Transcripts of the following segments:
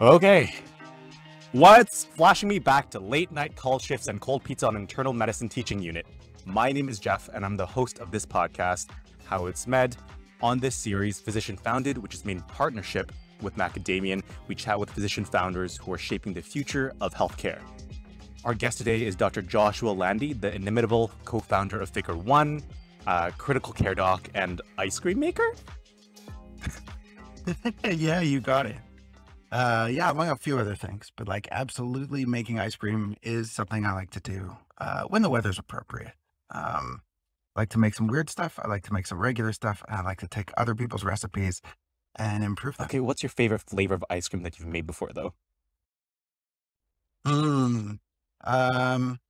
Okay. What's flashing me back to late night call shifts and cold pizza on internal medicine teaching unit? My name is Jeff, and I'm the host of this podcast, How It's Med. On this series, Physician Founded, which is made in partnership with Macadamian, we chat with physician founders who are shaping the future of healthcare. Our guest today is Dr. Joshua Landy, the inimitable co founder of Figure One, critical care doc, and ice cream maker. yeah, you got it. Uh, yeah, among a few other things, but like absolutely making ice cream is something I like to do uh, when the weather's appropriate. Um, I like to make some weird stuff. I like to make some regular stuff. I like to take other people's recipes and improve them. Okay, what's your favorite flavor of ice cream that you've made before, though? Mm, um,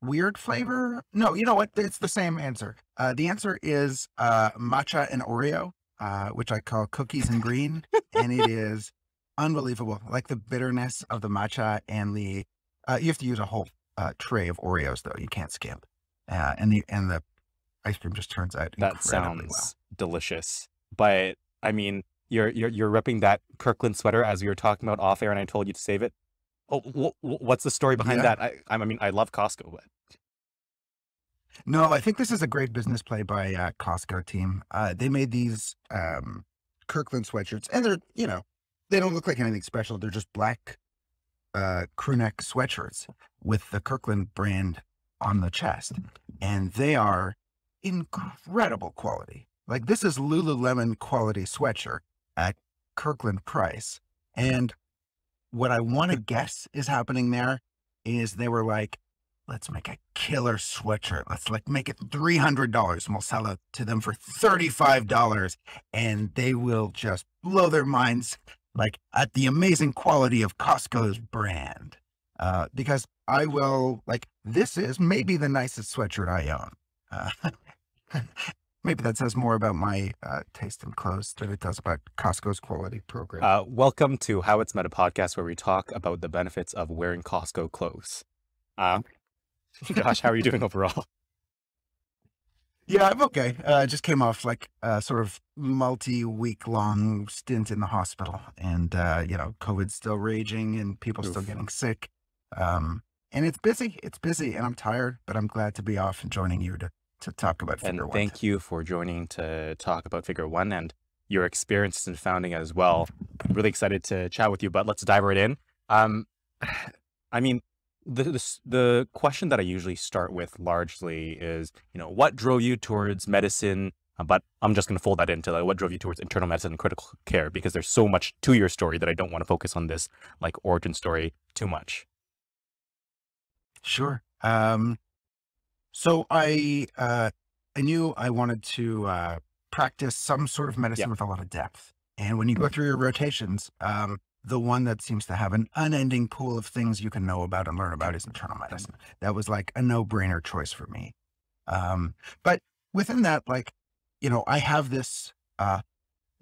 weird flavor? No, you know what? It's the same answer. Uh, the answer is uh, matcha and Oreo, uh, which I call cookies and green, and it is unbelievable. Like the bitterness of the matcha and the uh, you have to use a whole uh, tray of Oreos though. You can't skimp, uh, and the and the ice cream just turns out That sounds well. delicious. But I mean, you're you're you're ripping that Kirkland sweater as we were talking about off air, and I told you to save it. Oh, wh- wh- what's the story behind Yeah. that? I I mean, I love Costco, but No, I think this is a great business play by uh, Costco team. Uh, they made these um, Kirkland sweatshirts, and they're you know they don't look like anything special. They're just black uh, crew neck sweatshirts with the Kirkland brand on the chest, and they are incredible quality. Like this is Lululemon quality sweatshirt at Kirkland price, and what I want to guess is happening there is they were like let's make a killer sweatshirt. Let's like make it three hundred dollars, and we'll sell it to them for thirty-five dollars, and they will just blow their minds like at the amazing quality of Costco's brand. Uh, because I will like this is maybe the nicest sweatshirt I own. Uh, maybe that says more about my uh, taste in clothes than it does about Costco's quality program. uh, welcome to How It's Meta podcast where we talk about the benefits of wearing Costco clothes. Uh, Josh, how are you doing overall? Yeah, I'm okay. Uh, I just came off like a sort of multi-week long stint in the hospital, and uh, you know, COVID's still raging, and people still getting sick. Um, and it's busy. It's busy, and I'm tired, but I'm glad to be off and joining you to to talk about And Figure One. thank you for joining to talk about Figure One and your experiences in founding as well. I'm really excited to chat with you, but let's dive right in. Um, I mean, the, the the question that I usually start with largely is, you know, what drove you towards medicine? Uh, But I'm just going to fold that into like, what drove you towards internal medicine and critical care because there's so much to your story that I don't want to focus on this like origin story too much. Sure. Um, so I uh, I knew I wanted to uh, practice some sort of medicine with a lot of depth. And when you go through your rotations, um, the one that seems to have an unending pool of things you can know about and learn about is internal medicine. That was like a no-brainer choice for me. Um, but within that, like, you know, I have this uh,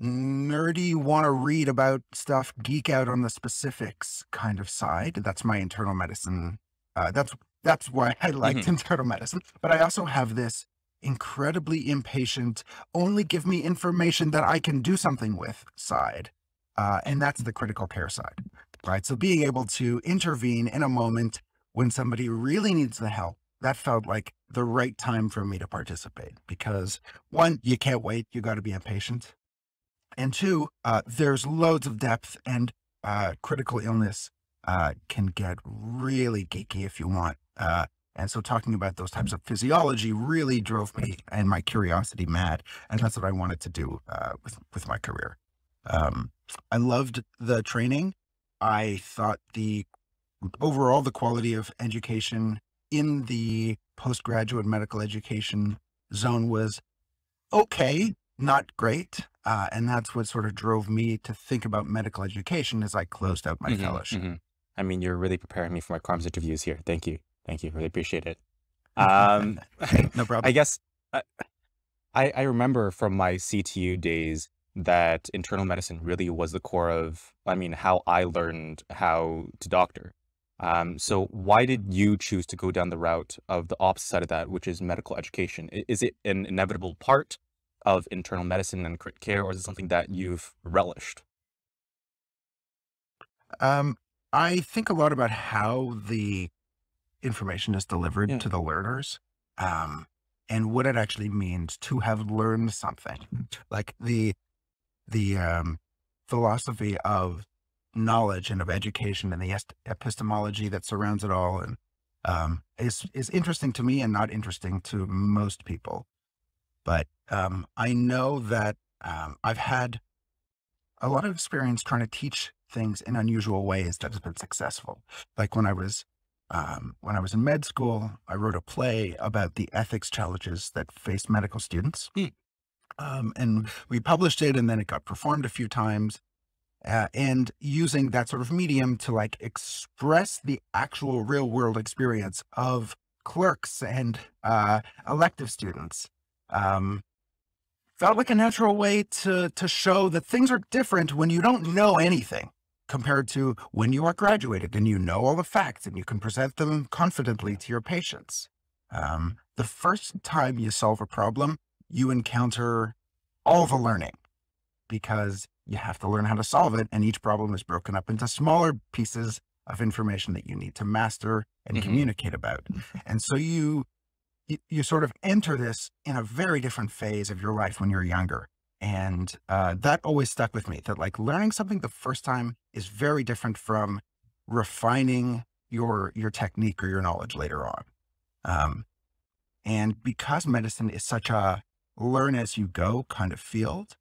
nerdy, want to read about stuff, geek out on the specifics kind of side. That's my internal medicine uh, that's that's why I liked internal medicine. But I also have this incredibly impatient, only give me information that I can do something with side, uh, and that's the critical care side, right? So being able to intervene in a moment when somebody really needs the help, that felt like the right time for me to participate because one, you can't wait, you got to be impatient, and two, uh, there's loads of depth and uh, critical illness uh, can get really geeky if you want. Uh, and so talking about those types of physiology really drove me and my curiosity mad. And that's what I wanted to do uh, with, with my career. Um, I loved the training. I thought the overall, the quality of education in the postgraduate medical education zone was okay, not great. Uh, and that's what sort of drove me to think about medical education as I closed out my Mhm, fellowship. mhm. I mean, you're really preparing me for my CaRMS interviews here. Thank you. Thank you. Really appreciate it. Um, no problem. I guess I, I I remember from my CTU days that internal medicine really was the core of, I mean, how I learned how to doctor. Um, so why did you choose to go down the route of the opposite side of that, which is medical education? Is it an inevitable part of internal medicine and crit care, or is it something that you've relished? Um, I think a lot about how the information is delivered Yeah. to the learners, um, and what it actually means to have learned something. Like the the um, philosophy of knowledge and of education and the epistemology that surrounds it all, and um, is is interesting to me and not interesting to most people. But um, I know that um, I've had a lot of experience trying to teach things in unusual ways that has been successful. Like when I was um, when I was in med school, I wrote a play about the ethics challenges that faced medical students, Hmm. Um, and we published it, and then it got performed a few times. Uh, and using that sort of medium to like express the actual real world experience of clerks and uh, elective students um, felt like a natural way to to show that things are different when you don't know anything compared to when you are graduated and you know all the facts and you can present them confidently to your patients. Um, the first time you solve a problem, you encounter all the learning because you have to learn how to solve it, and each problem is broken up into smaller pieces of information that you need to master and Mhm. communicate about. And so you you, you sort of enter this in a very different phase of your life when you're younger. And uh, that always stuck with me that like learning something the first time is very different from refining your your technique or your knowledge later on. Um, and because medicine is such a learn as you go kind of field,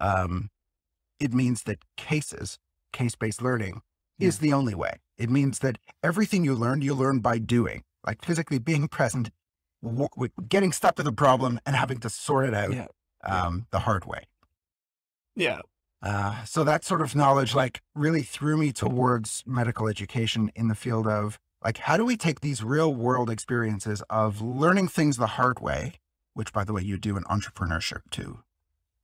um, it means that cases, case based learning, is the only way. It means that everything you learn, you learn by doing, like physically being present, w- w- getting stuck with a problem and having to sort it out Yeah. um, the hard way. Yeah. Uh, so that sort of knowledge, like, really threw me towards medical education in the field of, like, how do we take these real world experiences of learning things the hard way, which, by the way, you do in entrepreneurship too,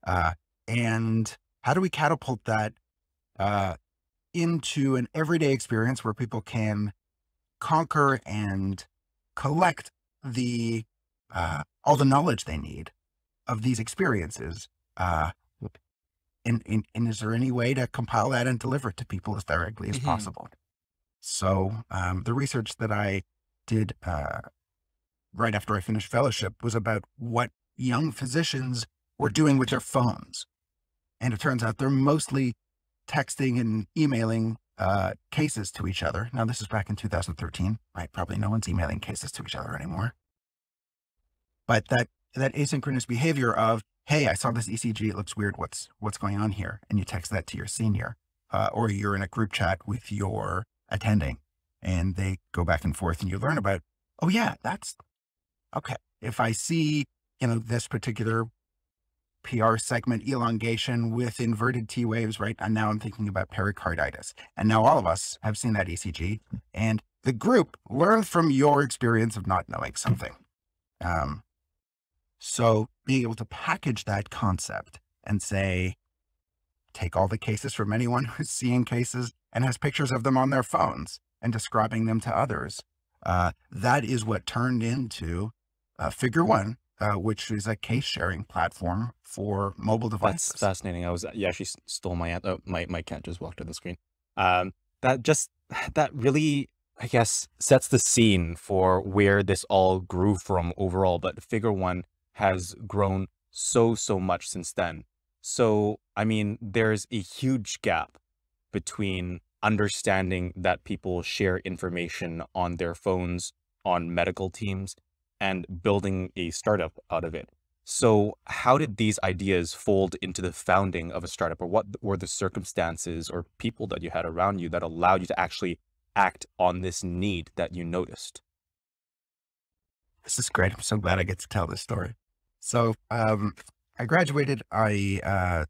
uh, and how do we catapult that uh, into an everyday experience where people can conquer and collect the uh, all the knowledge they need of these experiences uh, and, and, and is there any way to compile that and deliver it to people as directly as Mhm. possible? So um, the research that I did uh, right after I finished fellowship was about what young physicians were doing with their phones. And it turns out they're mostly texting and emailing uh, cases to each other. Now, this is back in 2013, right? Probably no one's emailing cases to each other anymore. But that that asynchronous behavior of, hey, I saw this ECG, it looks weird. What's what's going on here? And you text that to your senior, uh, or you're in a group chat with your attending, and they go back and forth, and you learn about, oh yeah, that's okay. If I see, you know, this particular PR segment elongation with inverted T waves, right? And now I'm thinking about pericarditis. And now all of us have seen that ECG, and the group learned from your experience of not knowing something. Um, so being able to package that concept and say, take all the cases from anyone who's seeing cases and has pictures of them on their phones and describing them to others. Uh, that is what turned into uh, Figure One, uh, which is a case sharing platform for mobile devices. That's fascinating. I was you actually s- stole my oh, my my cat just walked on the screen. Um, that just that really I guess sets the scene for where this all grew from overall. But Figure One has grown so so much since then. So I mean, there's a huge gap between understanding that people share information on their phones on medical teams and building a startup out of it. So, how did these ideas fold into the founding of a startup, or what were the circumstances or people that you had around you that allowed you to actually act on this need that you noticed? This is great. I'm so glad I get to tell this story. So, um, I graduated. I uh,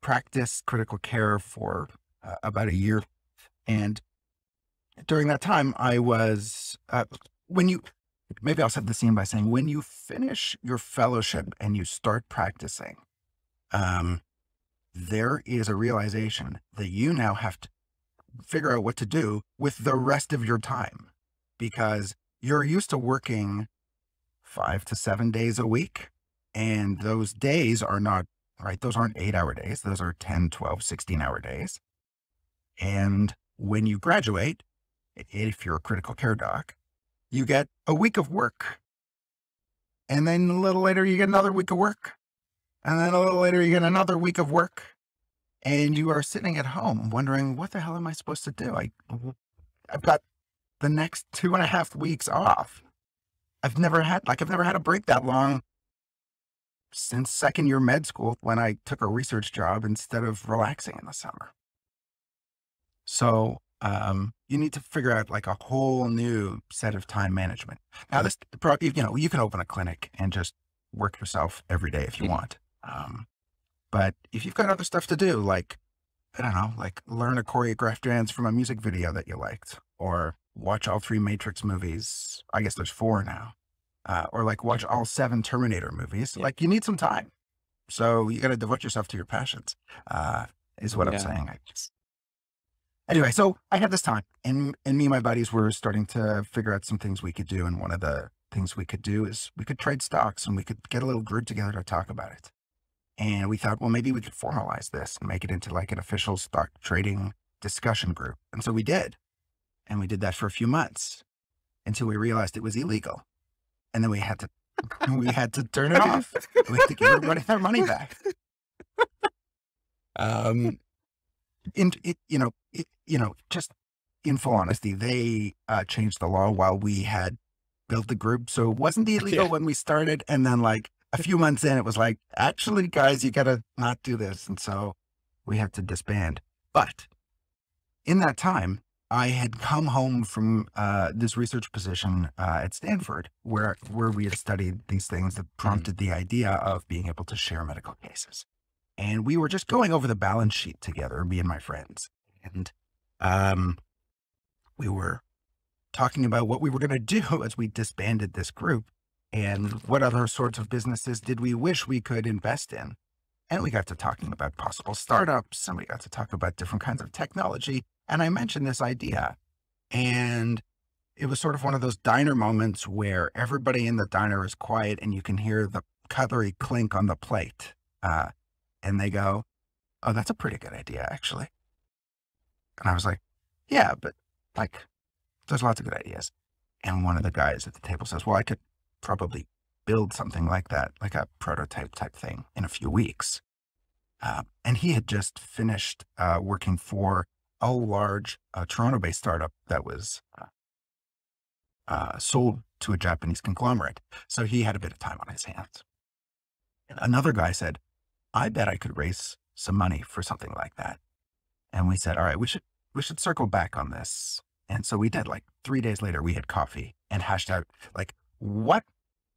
practiced critical care for uh, about a year, and during that time, I was uh, when you maybe I'll set the scene by saying when you finish your fellowship and you start practicing, um, there is a realization that you now have to figure out what to do with the rest of your time because you're used to working five to seven days a week. And those days are not, right? Those aren't eight hour days. Those are 10, 12, 16 hour days. And when you graduate, if you're a critical care doc, you get a week of work. And then a little later, you get another week of work. And then a little later, you get another week of work. And you are sitting at home wondering, what the hell am I supposed to do? I, I've got the next two and a half weeks off. I've never had, like, I've never had a break that long since second year med school when I took a research job instead of relaxing in the summer. So um, you need to figure out like a whole new set of time management. Now, this, you know, you can open a clinic and just work yourself every day if you want. Um, but if you've got other stuff to do, like, I don't know, like learn a choreographed dance from a music video that you liked, or watch all three Matrix movies. I guess there's four now. Uh, or like watch all seven Terminator movies. Yeah. Like you need some time. So you got to devote yourself to your passions, uh, is what yeah. I'm saying. I just, anyway, so I had this time and, and me and my buddies were starting to figure out some things we could do. And one of the things we could do is we could trade stocks and we could get a little group together to talk about it. And we thought, well, maybe we could formalize this and make it into like an official stock trading discussion group. And so we did. And we did that for a few months until we realized it was illegal. And then we had to we had to turn it off. We had to give everybody their money back. Um, in it, you know, it, you know, just in full honesty, they uh, changed the law while we had built the group, so it wasn't illegal yeah. when we started. And then, like a few months in, it was like, actually, guys, you got to not do this, and so we had to disband. But in that time, I had come home from uh, this research position uh, at Stanford, where where we had studied these things that mm-hmm. prompted the idea of being able to share medical cases. And we were just going over the balance sheet together, me and my friends, and um, we were talking about what we were going to do as we disbanded this group, and what other sorts of businesses did we wish we could invest in. And we got to talking about possible startups, we got to talk about different kinds of technology and I mentioned this idea and it was sort of one of those diner moments where everybody in the diner is quiet and you can hear the cutlery clink on the plate. Uh, and they go, Oh, that's a pretty good idea, actually. And I was like, Yeah, but like, there's lots of good ideas. And one of the guys at the table says, Well, I could probably build something like that, like a prototype type thing in a few weeks. Uh, and he had just finished uh, working for a large uh, Toronto-based startup that was uh, uh, sold to a Japanese conglomerate. So he had a bit of time on his hands. And another guy said, I bet I could raise some money for something like that. And we said, all right, we should, we should circle back on this. And so we did like three days later, we had coffee and hashed out like, what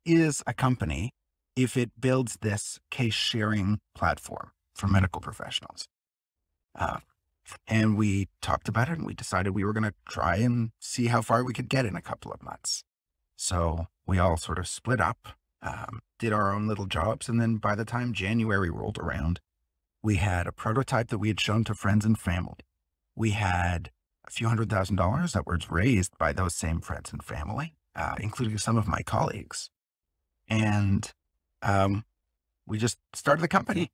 is a company if it builds this case sharing platform for medical professionals? Uh, and we talked about it and we decided we were going to try and see how far we could get in a couple of months. So we all sort of split up, um, did our own little jobs. And then by the time January rolled around, we had a prototype that we had shown to friends and family. We had a few hundred thousand dollars that was raised by those same friends and family, uh, including some of my colleagues. And um, we just started the company.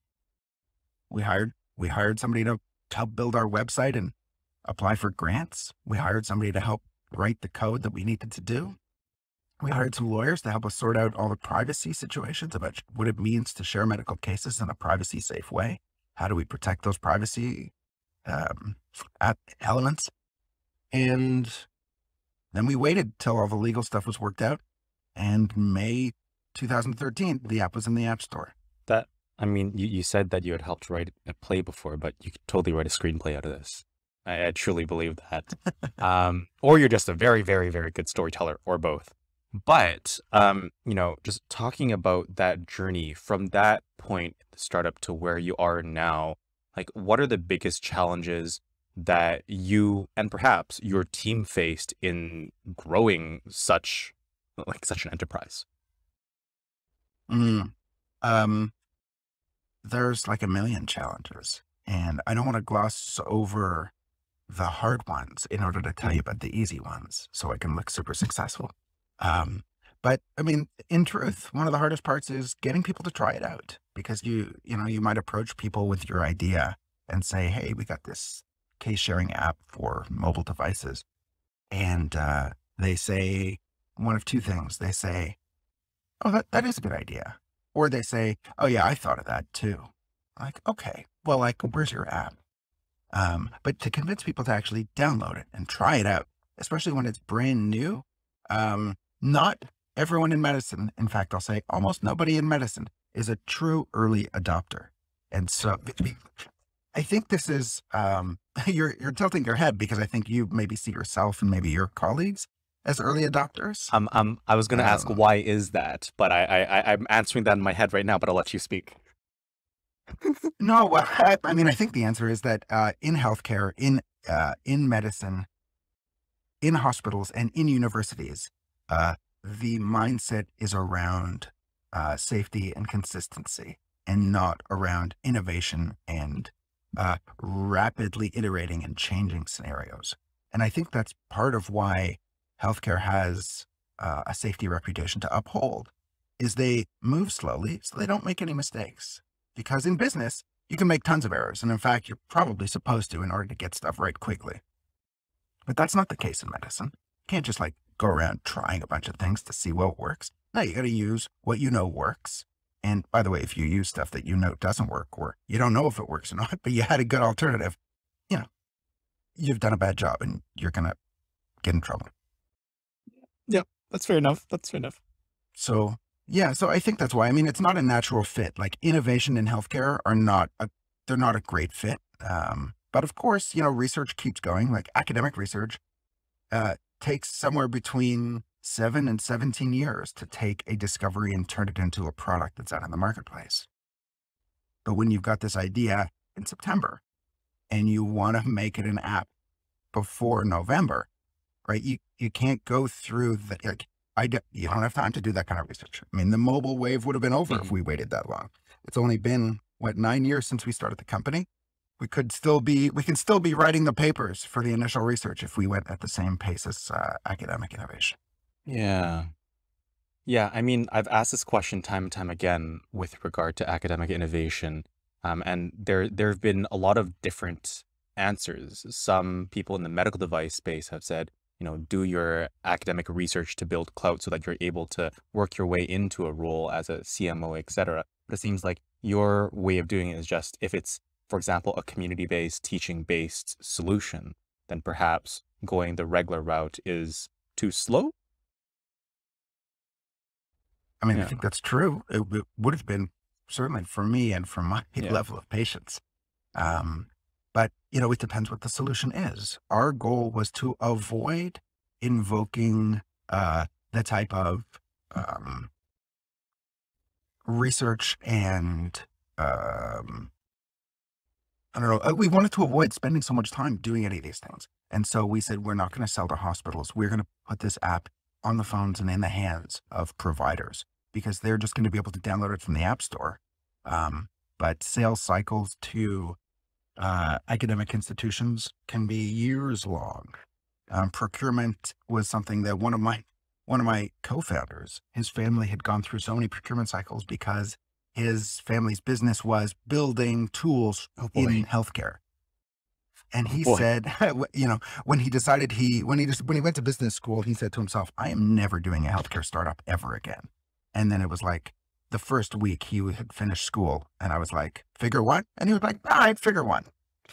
We hired we hired somebody to to help build our website and apply for grants. We hired somebody to help write the code that we needed to do. We hired some lawyers to help us sort out all the privacy situations about what it means to share medical cases in a privacy safe way. How do we protect those privacy um, elements? And then we waited till all the legal stuff was worked out. And May 2013, the app was in the App Store. That I mean, you, you said that you had helped write a play before, but you could totally write a screenplay out of this. I, I truly believe that. um, or you're just a very, very, very good storyteller, or both. But, um, you know, just talking about that journey from that point, the startup to where you are now, like, what are the biggest challenges that you and perhaps your team faced in growing such, like, such an enterprise? Mm, um, there's like a million challenges. And I don't want to gloss over the hard ones in order to tell you about the easy ones so I can look super successful. Um, but I mean, in truth, one of the hardest parts is getting people to try it out because you, you know, you might approach people with your idea and say, Hey, we got this case sharing app for mobile devices. And uh, they say one of two things. They say, oh, that, that is a good idea. Or they say, oh, yeah, I thought of that too. Like, okay, well, like, where's your app? Um, but to convince people to actually download it and try it out, especially when it's brand new, um, not everyone in medicine, in fact, I'll say almost nobody in medicine is a true early adopter. And so I think this is, um, you're, you're tilting your head because I think you maybe see yourself and maybe your colleagues as early adopters. Um, um, I was going to um, ask why is that, but I, I, I'm answering that in my head right now, but I'll let you speak. no, I, I, mean, I think the answer is that uh, in healthcare, in uh, in medicine, in hospitals, and in universities, uh, the mindset is around uh, safety and consistency and not around innovation and uh, rapidly iterating and changing scenarios. And I think that's part of why healthcare has uh, a safety reputation to uphold is they move slowly so they don't make any mistakes. Because in business, you can make tons of errors. And in fact, you're probably supposed to in order to get stuff right quickly. But that's not the case in medicine. You can't just like go around trying a bunch of things to see what works. No, you got to use what you know works. And by the way, if you use stuff that you know doesn't work or you don't know if it works or not, but you had a good alternative, you know, you've done a bad job and you're going to get in trouble. Yeah, that's fair enough. That's fair enough. So, yeah, so I think that's why. I mean, it's not a natural fit. Like innovation in healthcare are not a, they're not a great fit. Um, but of course, you know, research keeps going. Like academic research uh, takes somewhere between seven and 17 years to take a discovery and turn it into a product that's out in the marketplace. But when you've got this idea in September and you want to make it an app before November, right? You, you can't go through the, like, I do, you don't have time to do that kind of research. I mean, the mobile wave would have been over mm-hmm. if we waited that long. It's only been, what, nine years since we started the company? We could still be we can still be writing the papers for the initial research if we went at the same pace as uh, academic innovation. Yeah. Yeah, I mean, I've asked this question time and time again with regard to academic innovation, um, and there there have been a lot of different answers. Some people in the medical device space have said, you know, do your academic research to build clout so that you're able to work your way into a role as a CMO, et cetera. But it seems like your way of doing it is just if it's for example, a community-based, teaching-based solution, then perhaps going the regular route is too slow. I mean, yeah. I think that's true. It, it, would have been certainly for me and for my yeah. level of patience. Um, but, you know, it depends what the solution is. Our goal was to avoid invoking uh, the type of um, research and um, I don't know. Uh, we wanted to avoid spending so much time doing any of these things. And so we said, we're not going to sell to hospitals. We're going to put this app on the phones and in the hands of providers because they're just going to be able to download it from the App Store. Um, but sales cycles to uh, academic institutions can be years long. Um, procurement was something that one of my one of my co-founders, his family had gone through so many procurement cycles because his family's business was building tools oh in healthcare. And he oh said, you know, when he decided he, when he just, when he went to business school, he said to himself, I am never doing a healthcare startup ever again. And then it was like the first week he had finished school and I was like, figure one? And he was like, all right, figure one.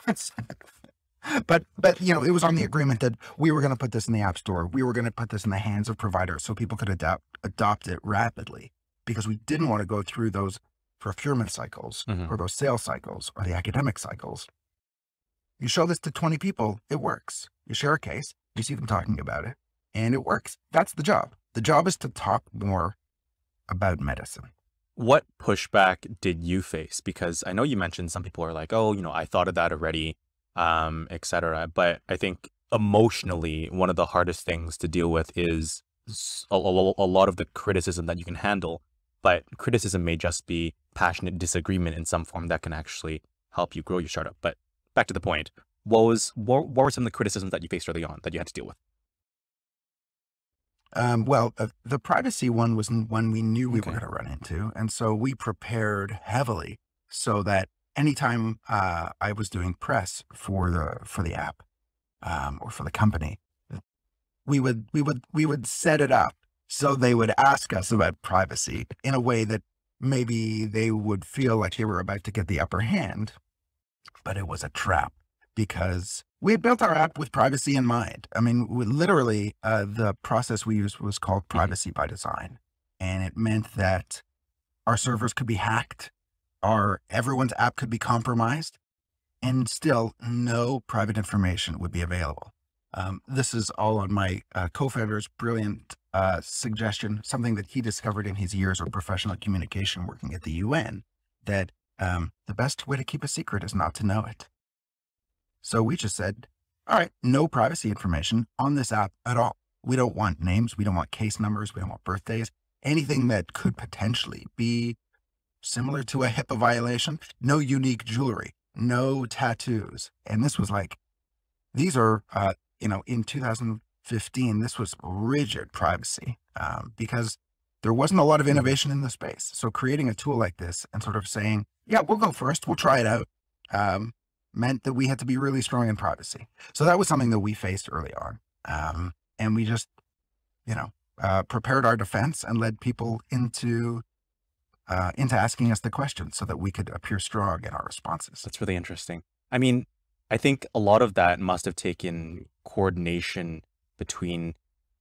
but, but, you know, it was on the agreement that we were going to put this in the app store. We were going to put this in the hands of providers so people could adopt, adopt it rapidly because we didn't want to go through those procurement cycles mm-hmm. or those sales cycles or the academic cycles. You show this to 20 people, it works. You share a case, you see them talking about it, and it works. That's the job. The job is to talk more about medicine. What pushback did you face? Because I know you mentioned some people are like, oh, you know, I thought of that already, um, etc. But I think emotionally, one of the hardest things to deal with is a, a, a lot of the criticism that you can handle but criticism may just be passionate disagreement in some form that can actually help you grow your startup. But back to the point, what was what, what were some of the criticisms that you faced early on that you had to deal with? Um, well, uh, the privacy one was one we knew we okay. were going to run into, and so we prepared heavily so that anytime uh, I was doing press for the for the app um, or for the company, we would we would we would set it up so they would ask us about privacy in a way that maybe they would feel like they were about to get the upper hand, but it was a trap because we had built our app with privacy in mind. I mean, we, literally, uh, the process we used was called mm-hmm. privacy by design, and it meant that our servers could be hacked, our everyone's app could be compromised, and still no private information would be available. Um, this is all on my uh, co-founder's brilliant uh, suggestion, something that he discovered in his years of professional communication working at the UN, that um, the best way to keep a secret is not to know it. So we just said, all right, no privacy information on this app at all. We don't want names. We don't want case numbers. We don't want birthdays, anything that could potentially be similar to a HIPAA violation. No unique jewelry, no tattoos. And this was like, these are, uh, you know, in 2015, this was rigid privacy um, because there wasn't a lot of innovation in the space. So creating a tool like this and sort of saying, yeah, we'll go first. We'll try it out. Um, meant that we had to be really strong in privacy. So that was something that we faced early on. Um, and we just, you know, uh, prepared our defense and led people into uh, into asking us the questions so that we could appear strong in our responses. That's really interesting. I mean, I think a lot of that must have taken coordination between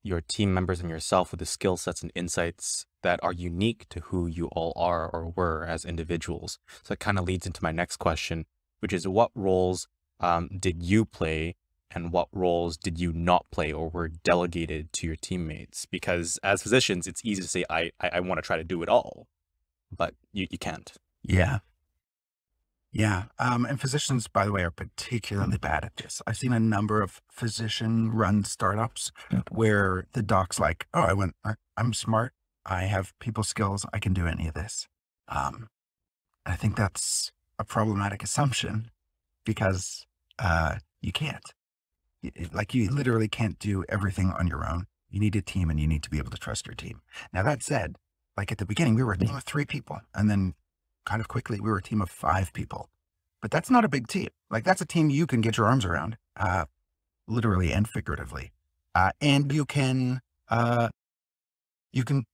your team members and yourself with the skill sets and insights that are unique to who you all are or were as individuals. So it kind of leads into my next question which is what roles um, did you play and what roles did you not play or were delegated to your teammates? Because as physicians, it's easy to say, I, I, I want to try to do it all, but you, you can't. Yeah. Yeah. Um, and physicians, by the way, are particularly bad at this. I've seen a number of physician run startups where the doc's like, oh, I went, I'm smart. I have people skills. I can do any of this. Um, I think that's a problematic assumption because uh, you can't. Like you literally can't do everything on your own. You need a team and you need to be able to trust your team. Now, that said, like at the beginning, we were a team of three people. And then kind of quickly, we were a team of five people. But that's not a big team. Like that's a team you can get your arms around, uh, literally and figuratively. Uh, and you can, uh, you can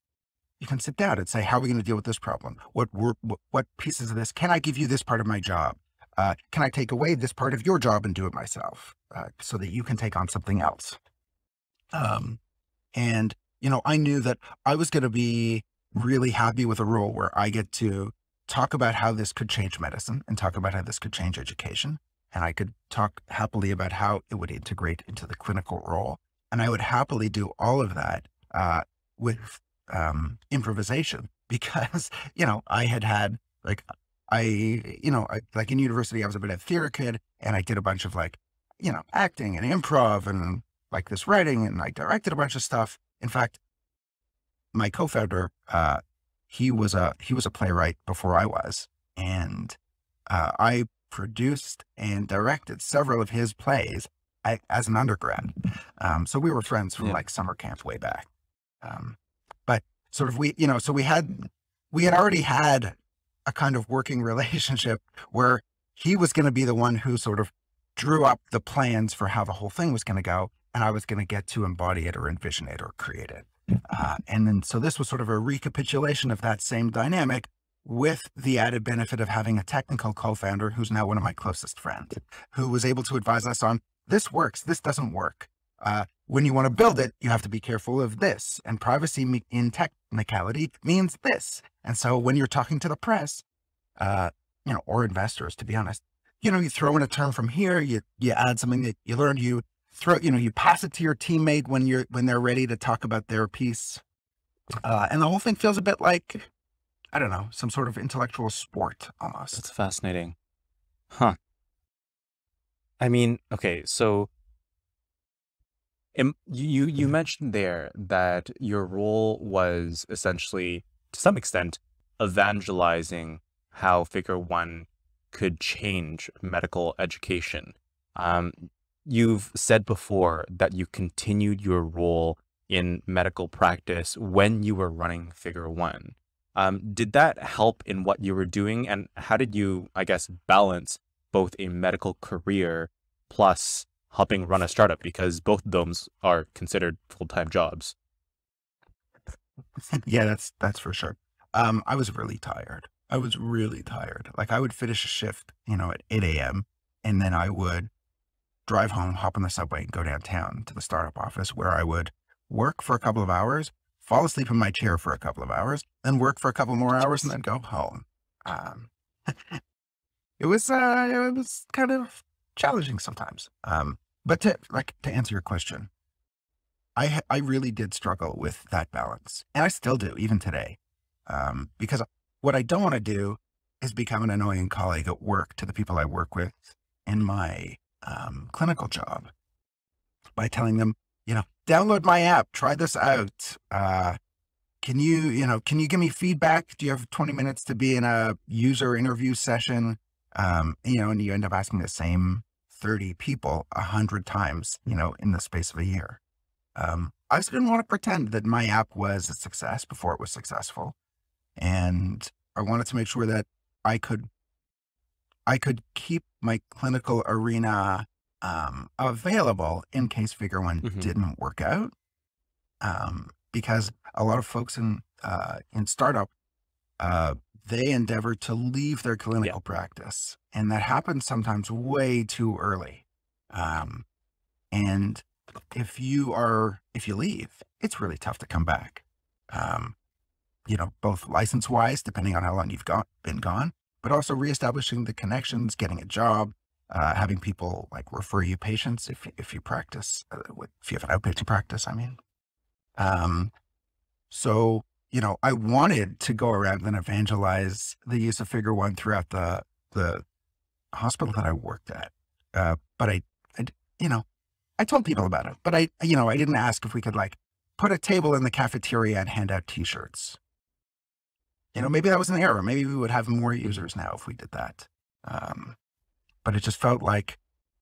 you can sit down and say, how are we going to deal with this problem? What, what, what pieces of this, can I give you this part of my job? Uh, can I take away this part of your job and do it myself uh, so that you can take on something else? Um, and, you know, I knew that I was going to be really happy with a role where I get to talk about how this could change medicine and talk about how this could change education. And I could talk happily about how it would integrate into the clinical role. And I would happily do all of that uh, with um, improvisation because, you know, I had had like, I, you know, I, like in university, I was a bit of theater kid and I did a bunch of like, you know, acting and improv and like this writing and I directed a bunch of stuff. In fact, my co-founder, uh, he was a, he was a playwright before I was. And, uh, I produced and directed several of his plays I, as an undergrad. Um, so we were friends from yeah. like summer camp way back. Um, but sort of we, you know, so we had, we had already had a kind of working relationship where he was going to be the one who sort of drew up the plans for how the whole thing was going to go. And I was going to get to embody it or envision it or create it. Uh, and then, so this was sort of a recapitulation of that same dynamic with the added benefit of having a technical co-founder who's now one of my closest friends, who was able to advise us on this works, this doesn't work. Uh, when you want to build it, you have to be careful of this. And privacy in technicality means this. And so when you're talking to the press, uh, you know, or investors, to be honest, you know, you throw in a term from here, you, you add something that you learned, you throw, you know, you pass it to your teammate when you're, when they're ready to talk about their piece. Uh, and the whole thing feels a bit like, I don't know, some sort of intellectual sport almost. That's fascinating. Huh. I mean, okay, so you you mentioned there that your role was essentially, to some extent, evangelizing how Figure One could change medical education. Um, you've said before that you continued your role in medical practice when you were running Figure One. Um, did that help in what you were doing? And how did you, I guess, balance both a medical career plus helping run a startup? Because both of those are considered full time jobs. yeah, that's that's for sure. Um, I was really tired. I was really tired. Like I would finish a shift, you know, at 8 a.m. and then I would drive home, hop on the subway, and go downtown to the startup office where I would work for a couple of hours, fall asleep in my chair for a couple of hours, then work for a couple more hours, and then go home. Um, it was uh, it was kind of challenging sometimes. Um, but to like to answer your question, I I really did struggle with that balance, and I still do even today, um, because what I don't want to do is become an annoying colleague at work to the people I work with in my um, clinical job by telling them, you know, download my app, try this out. Uh, can you, you know, can you give me feedback? Do you have 20 minutes to be in a user interview session? Um, you know, and you end up asking the same 30 people a hundred times, you know, in the space of a year. Um, I just didn't want to pretend that my app was a success before it was successful. And I wanted to make sure that I could I could keep my clinical arena um, available in case Figure One mm-hmm. didn't work out. Um, because a lot of folks in uh, in startup uh, they endeavor to leave their clinical yeah. practice, and that happens sometimes way too early. Um, and if you are if you leave, it's really tough to come back. Um, you know, both license wise, depending on how long you've got, been gone, but also reestablishing the connections, getting a job, uh, having people like refer you patients if if you practice, uh, if you have an outpatient practice. I mean, um, so you know, I wanted to go around and evangelize the use of Figure One throughout the the hospital that I worked at, uh, but I, I, you know, I told people about it, but I, you know, I didn't ask if we could like put a table in the cafeteria and hand out T-shirts. You know, maybe that was an error. Maybe we would have more users now if we did that. Um, but it just felt like,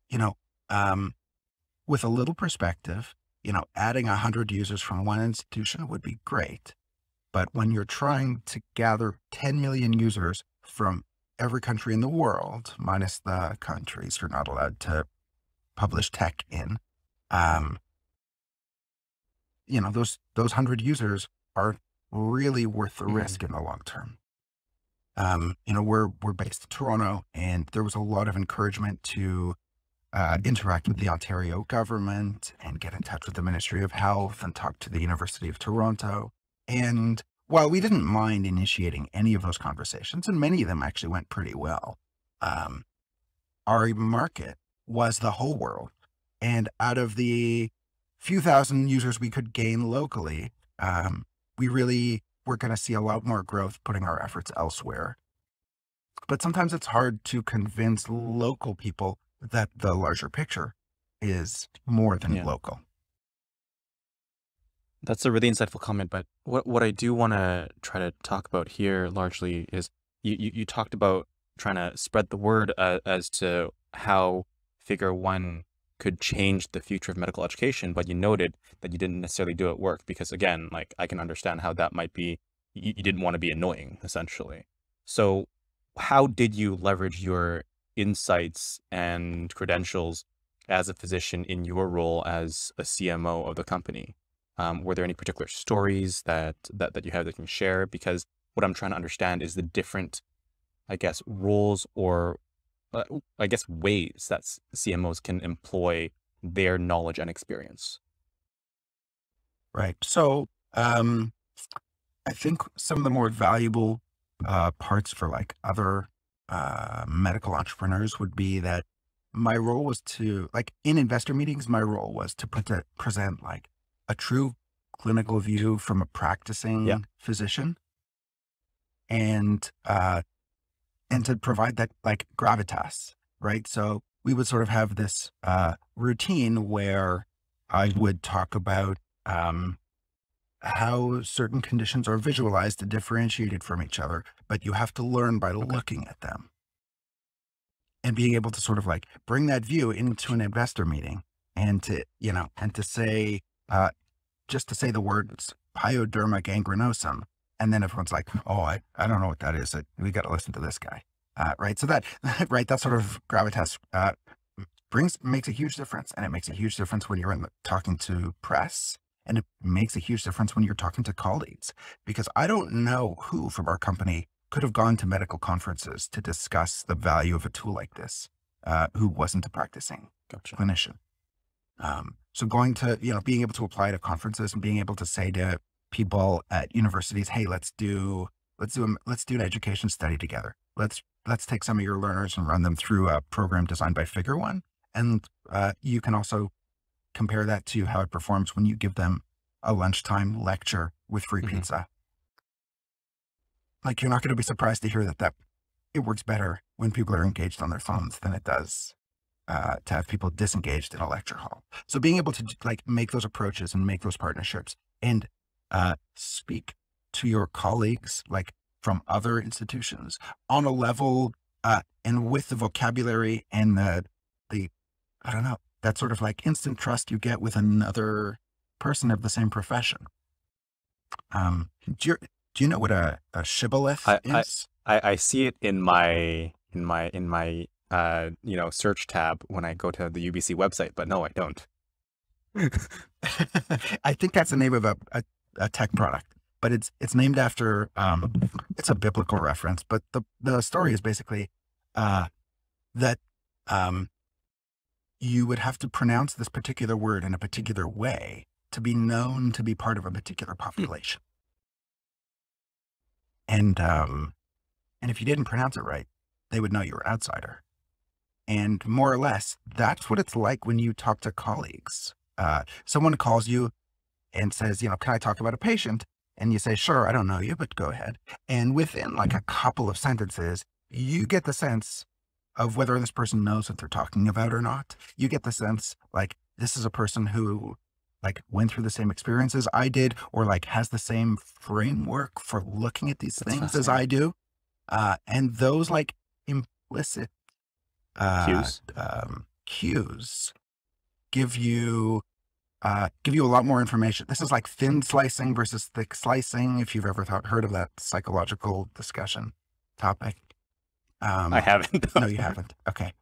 you know, um, with a little perspective, you know, adding a hundred users from one institution would be great. But when you're trying to gather 10 million users from every country in the world, minus the countries you're not allowed to publish tech in, um, you know, those, those hundred users are really worth the mm-hmm. risk in the long term. Um, you know, we're we're based in Toronto, and there was a lot of encouragement to uh, interact with the Ontario government and get in touch with the Ministry of Health and talk to the University of Toronto. And while we didn't mind initiating any of those conversations, and many of them actually went pretty well, um, our market was the whole world. And out of the few thousand users we could gain locally, um, we really we're going to see a lot more growth putting our efforts elsewhere. But sometimes it's hard to convince local people that the larger picture is more than yeah. local. That's a really insightful comment. But what, what I do want to try to talk about here largely is you, you, you talked about trying to spread the word uh, as to how figure one could change the future of medical education, but you noted that you didn't necessarily do it work because again, like I can understand how that might be, you, you didn't want to be annoying essentially. So how did you leverage your insights and credentials as a physician in your role as a CMO of the company? Um, were there any particular stories that, that, that you have that you can share? Because what I'm trying to understand is the different, I guess, roles or uh, I guess, ways that CMOs can employ their knowledge and experience. Right. So, um, I think some of the more valuable uh, parts for like other uh, medical entrepreneurs would be that my role was to like in investor meetings, my role was to put to present like a true clinical view from a practicing yeah. physician and uh, and to provide that like gravitas, right? So we would sort of have this uh, routine where I would talk about um, how certain conditions are visualized and differentiated from each other, but you have to learn by looking at them. And being able to sort of like bring that view into an investor meeting and to, you know, and to say, uh, just to say the words pyoderma gangrenosum And then everyone's like, oh, I, I don't know what that is. We got to listen to this guy. Uh, right. So that, right. That sort of gravitas uh, brings, makes a huge difference. And it makes a huge difference when you're in the, talking to press and it makes a huge difference when you're talking to colleagues because I don't know who from our company could have gone to medical conferences to discuss the value of a tool like this, uh, who wasn't a practicing gotcha. clinician. Um, so going to, you know, being able to apply to conferences and being able to say to people at universities, Hey, let's do, let's do, a, let's do an education study together. Let's, let's take some of your learners and run them through a program designed by Figure One. And, uh, you can also compare that to how it performs when you give them a lunchtime lecture with free mm-hmm. pizza. Like you're not going to be surprised to hear that, that it works better when people are engaged on their phones than it does uh, to have people disengaged in a lecture hall. So being able to like make those approaches and make those partnerships and uh, speak to your colleagues, like from other institutions on a level uh, and with the vocabulary and the, the, I don't know, that sort of like instant trust you get with another person of the same profession. Um, do you, do you know what a, a shibboleth I, is? I, I see it in my in my in my uh, you know, search tab when I go to the UBC website, but no, I don't. I think that's the name of a, a, a, tech product, but it's it's named after um, it's a biblical reference. But the the story is basically uh, that um, you would have to pronounce this particular word in a particular way to be known to be part of a particular hmm. population. And um, and if you didn't pronounce it right, they would know you were outsider. And more or less, that's what it's like when you talk to colleagues. Uh, someone calls you and says, you know, can I talk about a patient? And you say, sure, I don't know you, but go ahead. And within like a couple of sentences, you get the sense of whether this person knows what they're talking about or not. You get the sense like this is a person who like went through the same experiences I did or like has the same framework for looking at these That's things as I do. Uh, and those like implicit uh, cues. Um, cues give you uh, give you a lot more information. This is like thin slicing versus thick slicing. If you've ever thought, heard of that psychological discussion topic, um, I haven't. no, you haven't. Okay.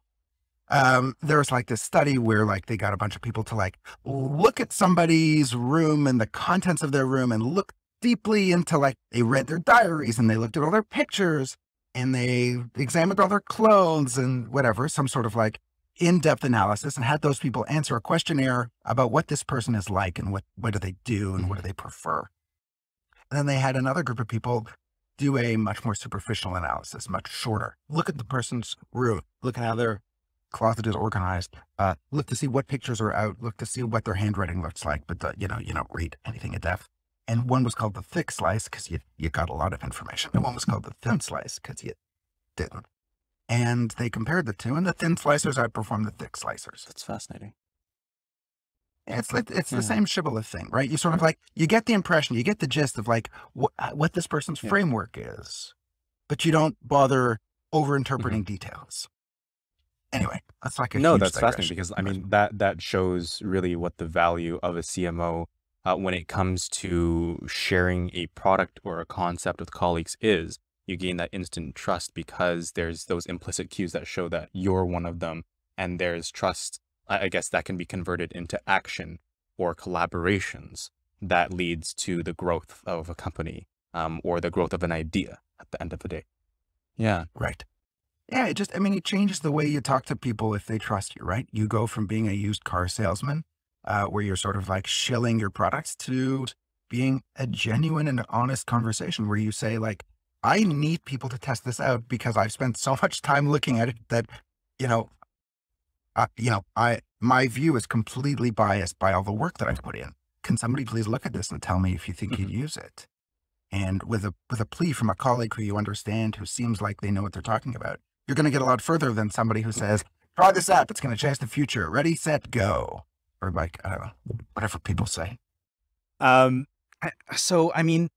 Um, there was like this study where like they got a bunch of people to like look at somebody's room and the contents of their room and look deeply into like they read their diaries and they looked at all their pictures and they examined all their clothes and whatever, some sort of like in-depth analysis and had those people answer a questionnaire about what this person is like and what, what do they do and what do mm-hmm. they prefer. And then they had another group of people do a much more superficial analysis, much shorter. Look at the person's room, look at how their closet is organized, uh, look to see what pictures are out, look to see what their handwriting looks like, but the, you know, you don't read anything in depth and one was called the thick slice because you, you got a lot of information. And one was called the thin slice because you didn't. And they compared the two, and the thin slicers outperformed the thick slicers. That's fascinating. It's like it's yeah. the same shibboleth thing, right? You sort of like you get the impression, you get the gist of like what what this person's yeah. framework is, but you don't bother over interpreting mm-hmm. details. Anyway, that's like a no. That's fascinating because I mean that that shows really what the value of a CMO uh, when it comes to sharing a product or a concept with colleagues is you gain that instant trust because there's those implicit cues that show that you're one of them. And there's trust, I guess, that can be converted into action or collaborations that leads to the growth of a company um, or the growth of an idea at the end of the day. Yeah. Right. Yeah. It just, I mean, it changes the way you talk to people if they trust you, right? You go from being a used car salesman uh, where you're sort of like shilling your products to being a genuine and honest conversation where you say like, I need people to test this out because I've spent so much time looking at it that, you know, uh, you know, I, my view is completely biased by all the work that I've put in. Can somebody please look at this and tell me if you think mm-hmm. you'd use it? And with a, with a plea from a colleague who you understand, who seems like they know what they're talking about, you're going to get a lot further than somebody who says, try this app. It's going to change the future. Ready, set, go or like I don't know, whatever people say. Um, so I mean,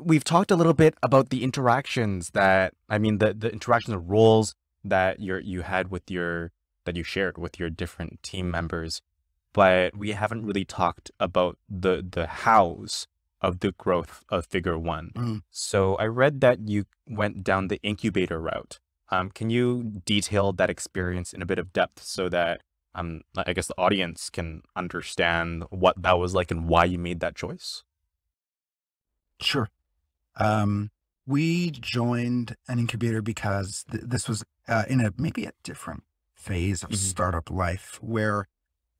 we've talked a little bit about the interactions that I mean the the interactions of roles that you you had with your that you shared with your different team members, but we haven't really talked about the the hows of the growth of Figure One. Mm. So I read that you went down the incubator route. Um, can you detail that experience in a bit of depth so that um, I guess the audience can understand what that was like and why you made that choice? Sure. Um, we joined an incubator because th- this was uh, in a maybe a different phase of Mhm. startup life where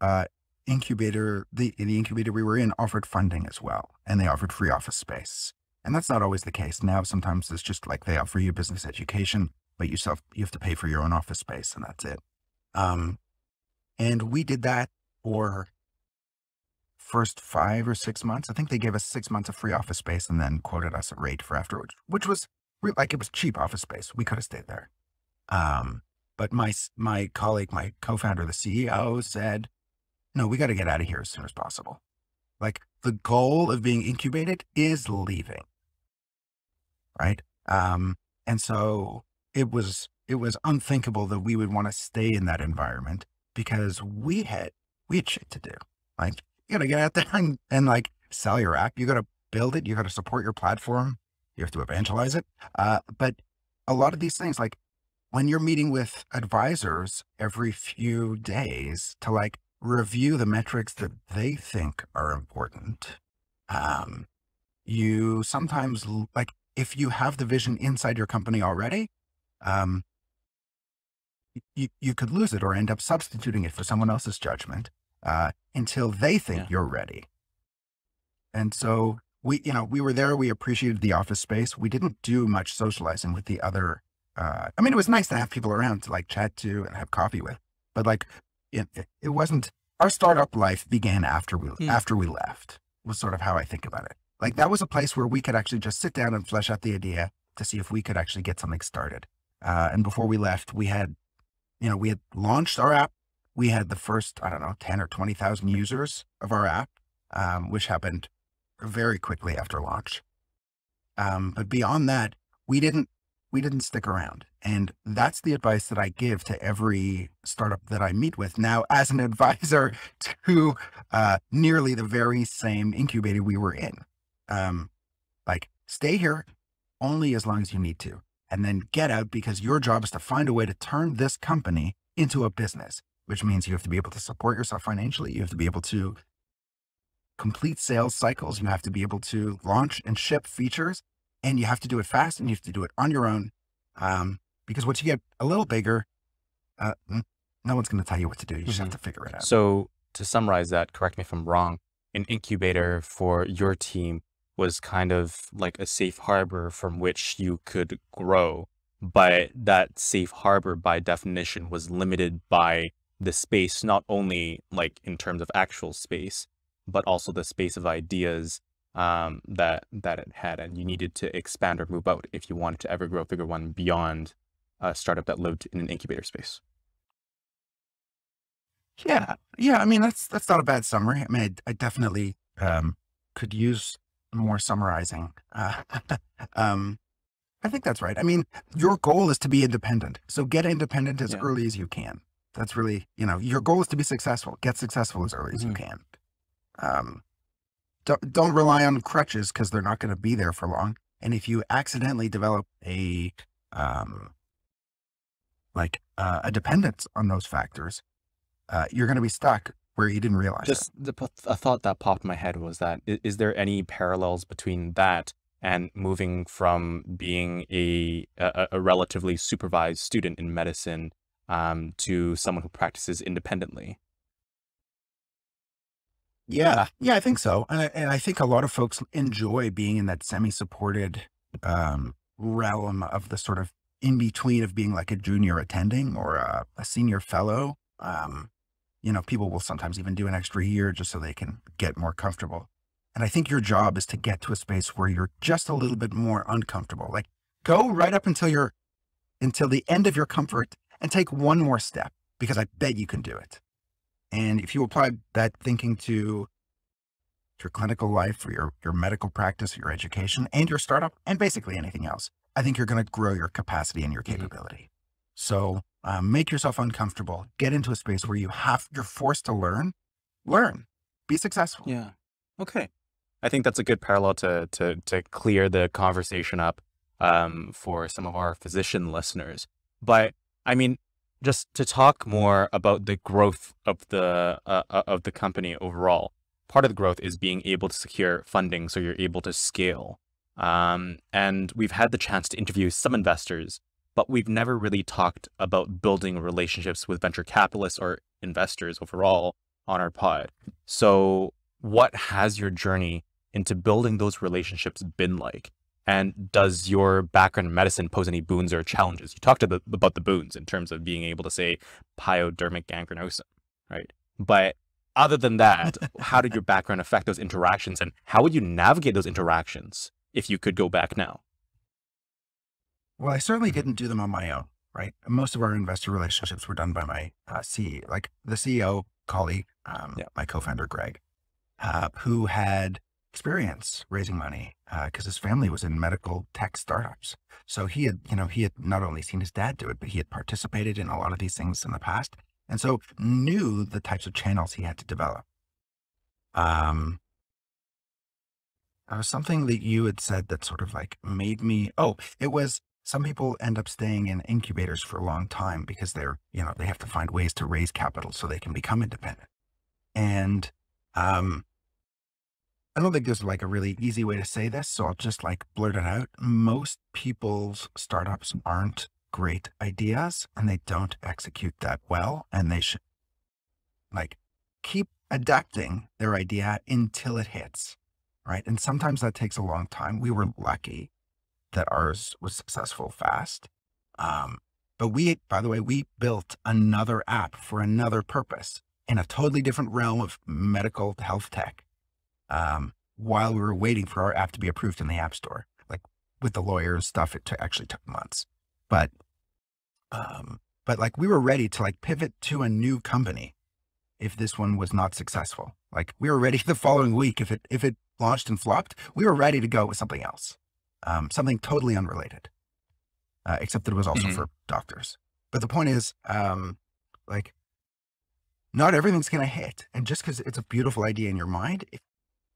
uh, incubator the the incubator we were in offered funding as well, and they offered free office space. And that's not always the case. Now sometimes it's just like they offer you business education, but you self you have to pay for your own office space, and that's it. Um, and we did that for first five or six months. I think they gave us six months of free office space and then quoted us a rate for afterwards, which was like it was cheap office space. We could have stayed there. Um, but my my colleague, my co-founder, the CEO, said, "No, we got to get out of here as soon as possible. Like the goal of being incubated is leaving, right? Um, and so it was it was unthinkable that we would want to stay in that environment because we had we had shit to do. Like you gotta get out there and, and like sell your app. You gotta build it. You gotta support your platform. You have to evangelize it. Uh, but a lot of these things, like when you're meeting with advisors every few days to like review the metrics that they think are important, um, you sometimes like if you have the vision inside your company already, um, you, you could lose it or end up substituting it for someone else's judgment uh, until they think Yeah. you're ready. And so we, you know, we were there. We appreciated the office space. We didn't do much socializing with the other. Uh, I mean, it was nice to have people around to like chat to and have coffee with, but like it, it, wasn't. Our startup life began after we Hmm. after we left. Was sort of how I think about it. Like that was a place where we could actually just sit down and flesh out the idea to see if we could actually get something started. Uh, and before we left, we had, you know, we had launched our app. We had the first, I don't know, 10 or 20,000 users of our app, um, which happened very quickly after launch. Um, but beyond that, we didn't, we didn't stick around. And that's the advice that I give to every startup that I meet with now as an advisor to uh, nearly the very same incubator we were in. Um, like stay here only as long as you need to and then get out because your job is to find a way to turn this company into a business, which means you have to be able to support yourself financially. You have to be able to complete sales cycles. You have to be able to launch and ship features and you have to do it fast and you have to do it on your own. Um, because once you get a little bigger, uh, no one's going to tell you what to do. You just have Mhm. to figure it out. So to summarize that, correct me if I'm wrong, an incubator for your team was kind of like a safe harbor from which you could grow. But that safe harbor by definition was limited by the space, not only like in terms of actual space, but also the space of ideas um, that that it had, and you needed to expand or move out if you wanted to ever grow Figure One beyond a startup that lived in an incubator space. Yeah, yeah. I mean, that's that's not a bad summary. I mean, I, I definitely um, could use more summarizing. Uh, um, I think that's right. I mean, your goal is to be independent, so get independent as Yeah. early as you can. That's really, you know, your goal is to be successful. Get successful as early as you Mhm. can. Um, don't don't rely on crutches because they're not going to be there for long. And if you accidentally develop a um, like uh, a dependence on those factors, uh, you're going to be stuck where you didn't realize it. Just the, p- a thought that popped in my head was that is, is there any parallels between that and moving from being a a, a relatively supervised student in medicine um, to someone who practices independently? Yeah, yeah, I think so, and I, and I think a lot of folks enjoy being in that semi-supported um, realm of the sort of in between of being like a junior attending or a, a senior fellow. Um, you know, people will sometimes even do an extra year just so they can get more comfortable. And I think your job is to get to a space where you're just a little bit more uncomfortable. Like go right up until you're until the end of your comfort and take one more step because I bet you can do it. And if you apply that thinking to your clinical life or your, your medical practice, your education, and your startup, and basically anything else, I think you're going to grow your capacity and your Mhm. capability. So um, make yourself uncomfortable. Get into a space where you have you're forced to learn. Learn. Be successful. Yeah. Okay. I think that's a good parallel to to to clear the conversation up um, for some of our physician listeners. But I mean, just to talk more about the growth of the uh, uh, of the company overall. Part of the growth is being able to secure funding, so you're able to scale. Um, and we've had the chance to interview some investors, but we've never really talked about building relationships with venture capitalists or investors overall on our pod. So, what has your journey into building those relationships been like? And does your background in medicine pose any boons or challenges? You talked about the boons in terms of being able to say pyoderma gangrenosum, right? But other than that, how did your background affect those interactions and how would you navigate those interactions if you could go back now? Well, I certainly didn't do them on my own, right? Most of our investor relationships were done by my uh, CEO, like the CEO colleague, um, yeah. my co-founder, Greg, uh, who had experience raising money because uh, his family was in medical tech startups. So he had, you know, he had not only seen his dad do it, but he had participated in a lot of these things in the past. And so knew the types of channels he had to develop. Um, was something that you had said that sort of like made me, oh, it was some people end up staying in incubators for a long time because they're, you know, they have to find ways to raise capital so they can become independent. And, um, I don't think there's like a really easy way to say this, so I'll just like blurt it out. Most people's startups aren't great ideas and they don't execute that well. And they should like keep adapting their idea until it hits. Right. And sometimes that takes a long time. We were lucky that ours was successful fast. Um, but we, by the way, we built another app for another purpose in a totally different realm of medical health tech um, while we were waiting for our app to be approved in the App Store. Like with the lawyers stuff, it actually took months. But, um, but like we were ready to like pivot to a new company if this one was not successful. Like we were ready the following week if it if it launched and flopped, we were ready to go with something else, um, something totally unrelated, uh, except that it was also mm-hmm. for doctors. But the point is, um, like, not everything's going to hit, and just because it's a beautiful idea in your mind, it,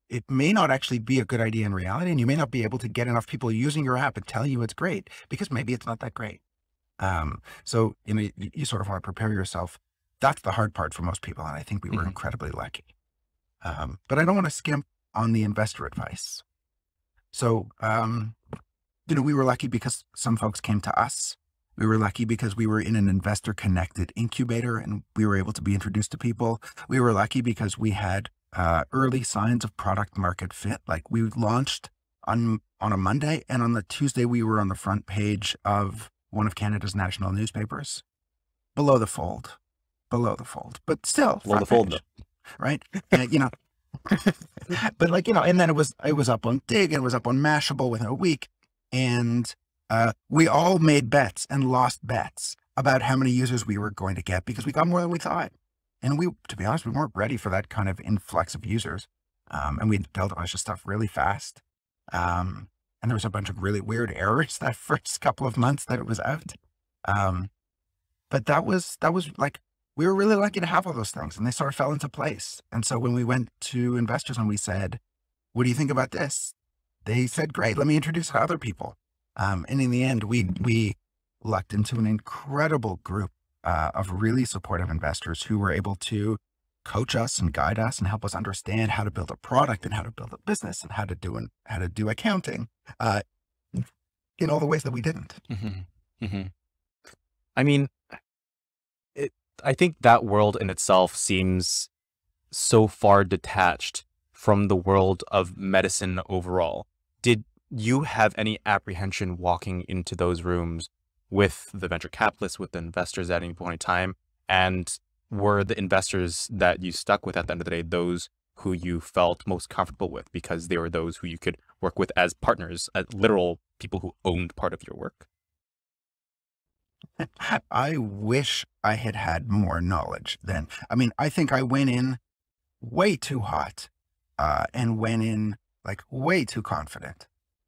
it may not actually be a good idea in reality, and you may not be able to get enough people using your app and telling you it's great because maybe it's not that great. Um, so you know, you, you, sort of want to prepare yourself. That's the hard part for most people, and I think we were mm-hmm. incredibly lucky. Um, but I don't want to skimp on the investor advice. So, um, you know, we were lucky because some folks came to us. We were lucky because we were in an investor connected incubator and we were able to be introduced to people. We were lucky because we had uh, early signs of product market fit. Like we launched on on a Monday, and on the Tuesday we were on the front page of one of Canada's national newspapers, below the fold, below the fold, but still below the fold, right? and, you know, but like you know, and then it was it was up on Digg, and it was up on Mashable within a week, and uh, we all made bets and lost bets about how many users we were going to get because we got more than we thought. And we, to be honest, we weren't ready for that kind of influx of users. Um, and we built a bunch of stuff really fast. Um, and there was a bunch of really weird errors that first couple of months that it was out. Um, but that was, that was like, we were really lucky to have all those things and they sort of fell into place. And so when we went to investors and we said, what do you think about this? They said, great, let me introduce other people. Um, and in the end, we, we lucked into an incredible group uh, of really supportive investors who were able to coach us and guide us and help us understand how to build a product and how to build a business and how to do and how to do accounting uh, in all the ways that we didn't. Mm-hmm. Mm-hmm. I mean, it, I think that world in itself seems so far detached from the world of medicine overall. Did you have any apprehension walking into those rooms with the venture capitalists, with the investors at any point in time? And were the investors that you stuck with at the end of the day those who you felt most comfortable with because they were those who you could work with as partners, as literal people who owned part of your work? I wish I had had more knowledge then. I mean, I think I went in way too hot uh, and went in like way too confident.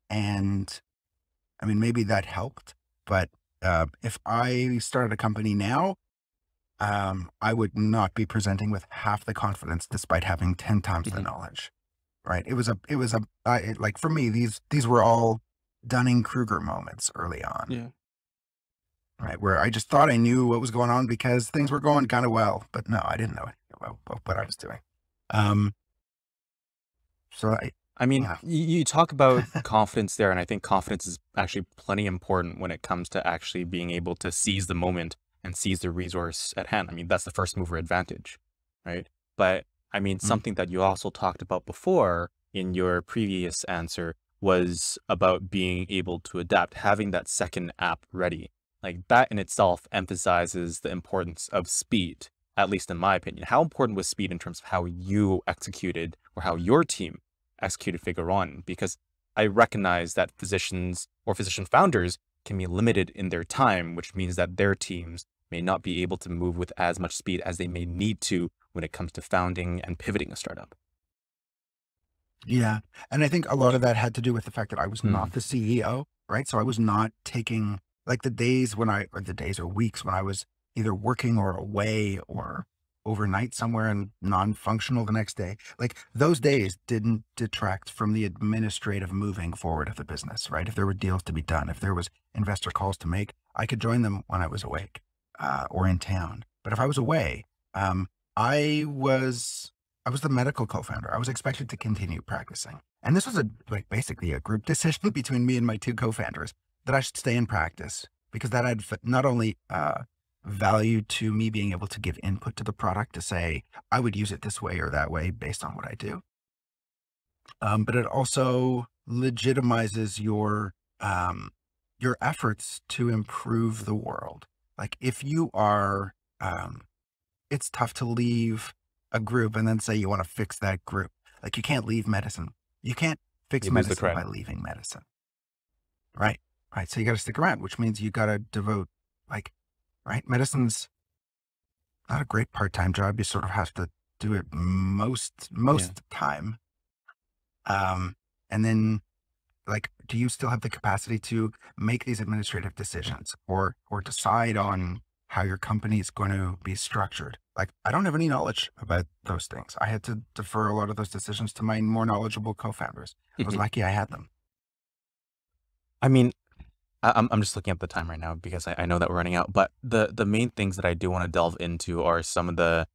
And I mean, maybe that helped, but uh, if I started a company now, um, I would not be presenting with half the confidence despite having 10 times mm-hmm. the knowledge. right? It was a, it was a, I, like for me, these, these were all Dunning Kruger moments early on. Yeah. Right. Where I just thought I knew what was going on because things were going kind of well, but no, I didn't know about what I was doing. Um, so I, I mean, you, you talk about confidence there, and I think confidence is actually plenty important when it comes to actually being able to seize the moment and seize the resource at hand. I mean, that's the first mover advantage, right? But I mean, Mm. something that you also talked about before in your previous answer was about being able to adapt, having that second app ready. Like that in itself emphasizes the importance of speed, at least in my opinion. How important was speed in terms of how you executed or how your team executed Figure One? Because I recognize that physicians or physician founders can be limited in their time, which means that their teams may not be able to move with as much speed as they may need to when it comes to founding and pivoting a startup. Yeah. And I think a lot of that had to do with the fact that I was not mm. the CEO, right? So I was not taking like the days when I, or the days or weeks when I was either working or away or overnight somewhere and non functional the next day. Like those days didn't detract from the administrative moving forward of the business, right? If there were deals to be done, if there was investor calls to make, I could join them when I was awake uh, or in town. But if I was away, um, I was I was the medical co-founder. I was expected to continue practicing. And this was a like basically a group decision between me and my two co-founders that I should stay in practice because that had not only uh, value to me being able to give input to the product to say I would use it this way or that way based on what I do, um, but it also legitimizes your um, your efforts to improve the world. Like if you are, um, it's tough to leave a group and then say you want to fix that group. Like you can't leave medicine. You can't fix You medicine by leaving medicine. Right. Right. So you got to stick around, which means you got to devote like, right. Medicine's not a great part-time job. You sort of have to do it most, most time. Um, and then like, do you still have the capacity to make these administrative decisions or, or decide on how your company is going to be structured. Like, I don't have any knowledge about those things. I had to defer a lot of those decisions to my more knowledgeable co-founders. I was lucky I had them. I mean, I'm I'm just looking at the time right now because I, I know that we're running out. But the the main things that I do want to delve into are some of the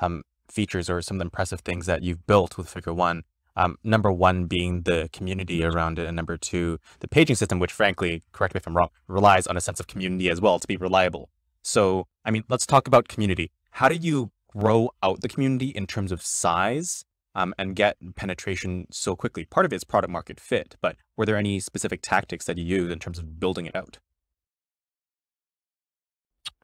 um, features or some of the impressive things that you've built with Figure One. Um, number one being the community around it, and number two, the paging system, which frankly, correct me if I'm wrong, relies on a sense of community as well to be reliable. So, I mean, let's talk about community. How do you grow out the community in terms of size um, and get penetration so quickly? Part of it is product market fit, but were there any specific tactics that you used in terms of building it out?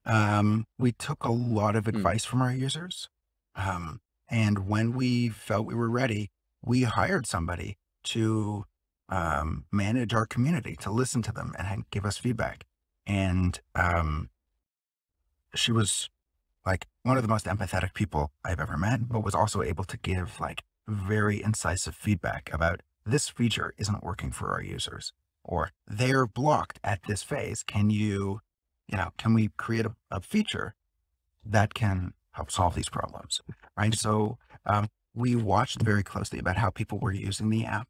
Um, we took a lot of Mm. advice from our users. Um, and when we felt we were ready, we hired somebody to um, manage our community, to listen to them and give us feedback. And um, she was like one of the most empathetic people I've ever met, but was also able to give like very incisive feedback about this feature isn't working for our users or they're blocked at this phase. Can you, you know, can we create a, a feature that can help solve these problems? Right. So um, we watched very closely about how people were using the app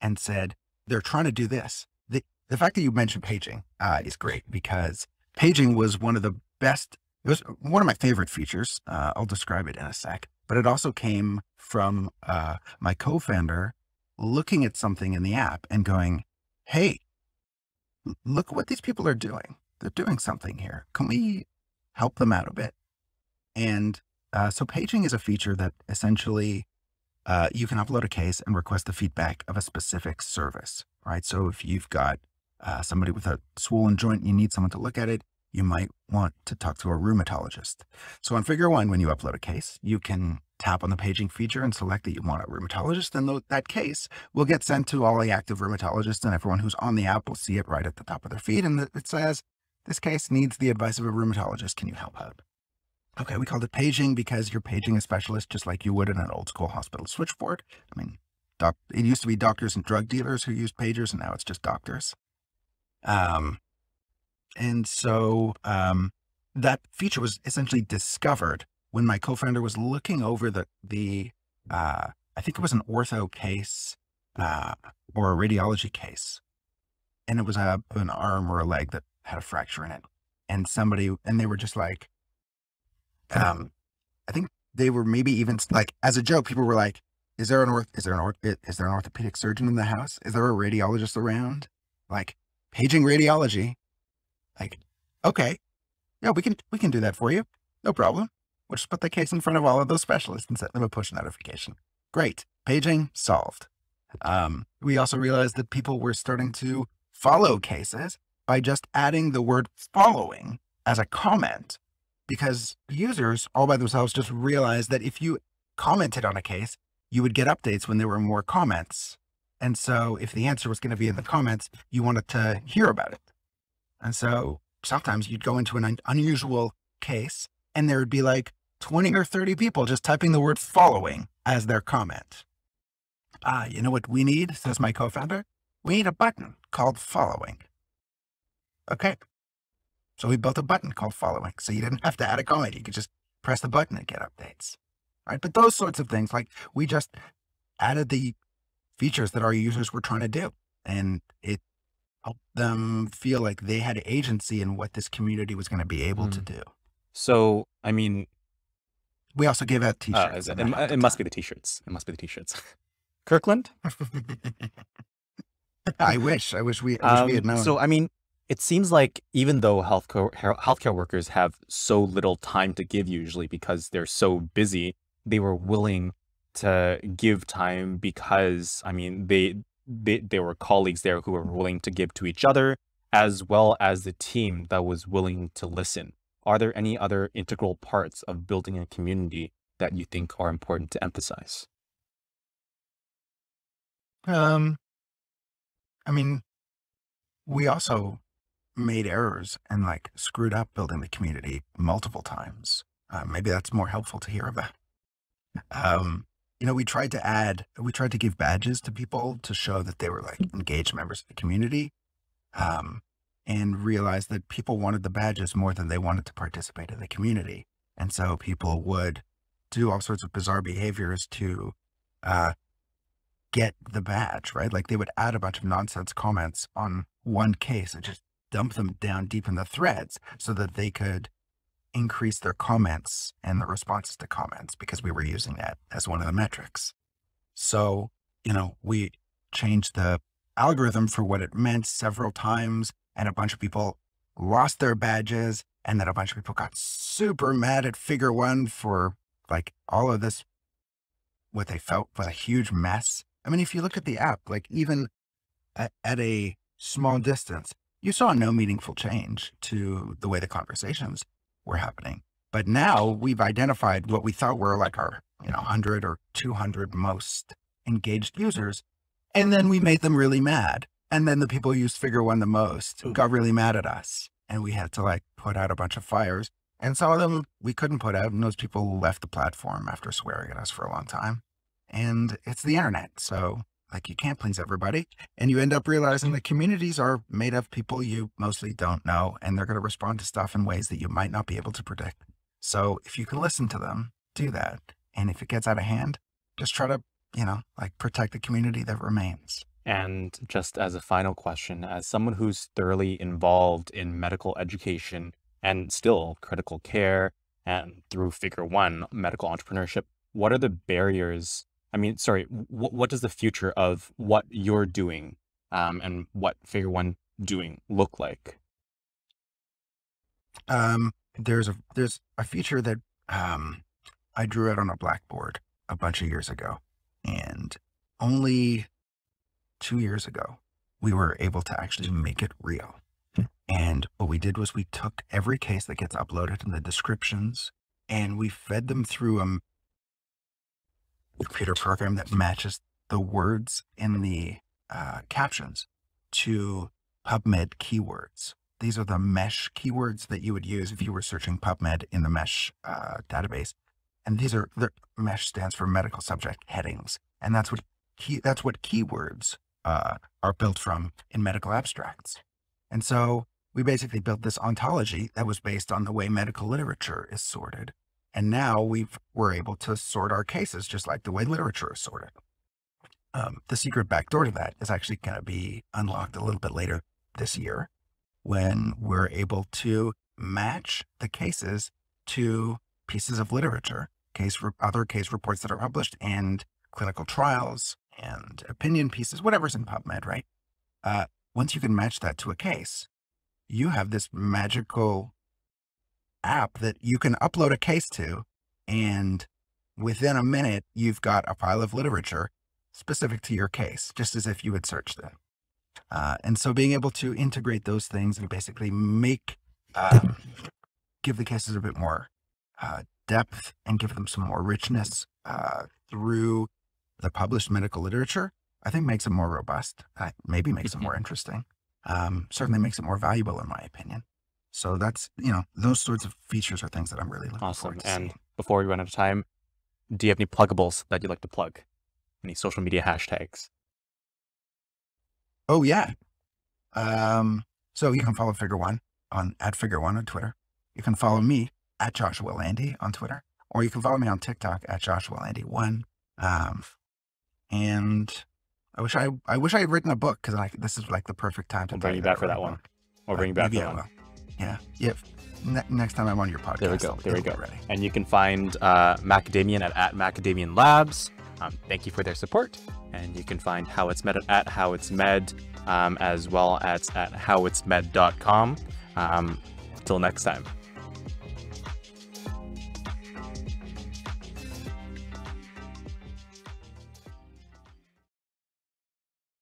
and said they're trying to do this. The, the fact that you mentioned paging uh, is great because paging was one of the best it was one of my favorite features. Uh, I'll describe it in a sec, but it also came from uh, my co-founder looking at something in the app and going, Hey, look what these people are doing. They're doing something here. Can we help them out a bit? And uh, so paging is a feature that essentially uh, you can upload a case and request the feedback of a specific service, right? So if you've got uh, somebody with a swollen joint you need someone to look at it, you might want to talk to a rheumatologist. So on Figure One, when you upload a case, you can tap on the paging feature and select that you want a rheumatologist, and that case will get sent to all the active rheumatologists, and everyone who's on the app will see it right at the top of their feed, and it says, "This case needs the advice of a rheumatologist. Can you help out?" Okay, we called it paging because you're paging a specialist just like you would in an old school hospital switchboard. I mean, doc- it used to be doctors and drug dealers who used pagers, and now it's just doctors. Um, and so um, that feature was essentially discovered when my co-founder was looking over the the uh, I think it was an ortho case uh, or a radiology case. And it was a, an arm or a leg that had a fracture in it. And somebody, and they were just like, um, I think they were maybe even like, as a joke, people were like, is there an orth, is there an orth, is there an orthopedic surgeon in the house? Is there a radiologist around? Like paging radiology. Like, okay, yeah, we can, we can do that for you. No problem. We'll just put the case in front of all of those specialists and set them a push notification. Great. Paging solved. Um, we also realized that people were starting to follow cases by just adding the word following as a comment because users all by themselves just realized that if you commented on a case, you would get updates when there were more comments. And so if the answer was going to be in the comments, you wanted to hear about it. And so sometimes you'd go into an unusual case and there would be like 20 or 30 people just typing the word following as their comment. Ah, you know what we need, says my co-founder? We need a button called following. Okay. So we built a button called following. So you didn't have to add a comment. You could just press the button and get updates. Right. But those sorts of things, like we just added the features that our users were trying to do. And it helped them feel like they had agency in what this community was going to be able mm. to do. So, I mean, we also gave out t-shirts. Uh, it, it must be the t-shirts. It must be the t-shirts. Kirkland? I wish. I wish we, I wish um, we had um, known. So, I mean, it seems like even though healthcare, healthcare workers have so little time to give usually because they're so busy, they were willing to give time because, I mean, they, they, they were colleagues there who were willing to give to each other as well as the team that was willing to listen. Are there any other integral parts of building a community that you think are important to emphasize? Um, I mean, we also made errors and like screwed up building the community multiple times. Uh, maybe that's more helpful to hear about. Um, you know, we tried to add, we tried to give badges to people to show that they were like engaged members of the community. Um, and realized that people wanted the badges more than they wanted to participate in the community. And so people would do all sorts of bizarre behaviors to uh, get the badge, right? Like they would add a bunch of nonsense comments on one case and just dump them down deep in the threads so that they could increase their comments and the responses to comments because we were using that as one of the metrics. So, you know, we changed the algorithm for what it meant several times and a bunch of people lost their badges and then a bunch of people got super mad at figure one for like all of this what they felt was a huge mess I mean, if you look at the app, like even at, at a small distance, you saw no meaningful change to the way the conversations were happening. But now we've identified what we thought were like our, you know, 100 or 200 most engaged users. And then we made them really mad. And then the people who used figure one the most hmm. got really mad at us. And we had to like put out a bunch of fires. And some of them we couldn't put out. And those people left the platform after swearing at us for a long time and it's the internet. So like you can't please everybody. And you end up realizing that communities are made of people you mostly don't know, and they're going to respond to stuff in ways that you might not be able to predict. So if you can listen to them, do that. And if it gets out of hand, just try to, you know, like protect the community that remains. And just as a final question, as someone who's thoroughly involved in medical education and still critical care and through Figure One medical entrepreneurship, what are the barriers I mean, sorry, what, what does the future of what you're doing um, and what Figure One doing look like? Um, there's a there's a feature that um, I drew out on a blackboard a bunch of years ago, and only two years ago we were able to actually make it real. And what we did was we took every case that gets uploaded in the descriptions and we fed them through a computer program that matches the words in the uh, captions to PubMed keywords. These are the MeSH keywords that you would use if you were searching PubMed in the MeSH uh, database. And these are the MeSH stands for medical subject headings. And that's what key, that's what keywords uh, are built from in medical abstracts. And so we basically built this ontology that was based on the way medical literature is sorted And now we've, we're able to sort our cases just like the way literature is sorted. Um, the secret backdoor to that is actually going to be unlocked a little bit later this year when we're able to match the cases to pieces of literature, case other case reports that are published, and clinical trials and opinion pieces, whatever's in PubMed, right? Uh, once you can match that to a case, you have this magical app that you can upload a case to, and within a minute, you've got a file of literature specific to your case, just as if you had searched it. Uh, and so being able to integrate those things and basically make, um, give the cases a bit more uh, depth and give them some more richness uh, through the published medical literature, I think makes it more robust. Uh, maybe makes it Mm-hmm. more interesting. Um, certainly makes it more valuable, in my opinion. So that's, you know, those sorts of features are things that I'm really looking Awesome. forward to And see. before we run out of time, do you have any pluggables that you'd like to plug? Any social media hashtags? Oh yeah. Um, so you can follow Figure One on at Figure One on Twitter. You can follow me at Joshua Landy on Twitter, or you can follow me on TikTok at Joshua Landy One. Um, and I wish I I wish I had written a book because like this is like the perfect time to We'll bring you back for that one. We'll bring you back for maybe that I one. will. Yeah. Yep. Ne- next time I'm on your podcast, There we go, there we go. Ready. And you can find uh, Macadamian at, at Macadamian Labs. Um, thank you for their support. And you can find How It's Med at How It's Med, um, as well as at howitsmed.com. Um, till next time.